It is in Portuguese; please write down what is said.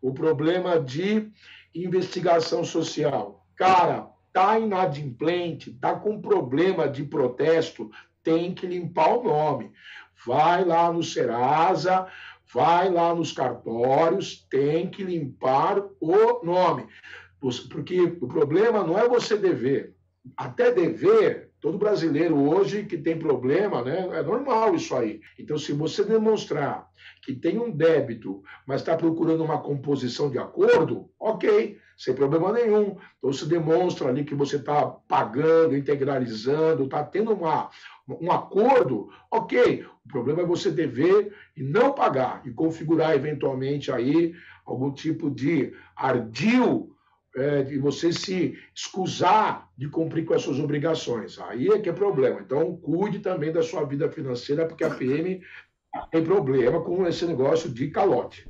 o problema de investigação social. Cara, tá inadimplente, tá com problema de protesto, tem que limpar o nome. Vai lá no Serasa, vai lá nos cartórios, tem que limpar o nome. Porque o problema não é você dever. Até dever, todo brasileiro hoje que tem problema, né, é normal isso aí. Então, se você demonstrar que tem um débito, mas está procurando uma composição de acordo, ok, sem problema nenhum. Então, se demonstra ali que você está pagando, integralizando, está tendo uma, um acordo, ok. O problema é você dever e não pagar, e configurar eventualmente aí algum tipo de ardil é, de você se escusar de cumprir com as suas obrigações. Aí é que é problema. Então, cuide também da sua vida financeira, porque a PM tem problema com esse negócio de calote.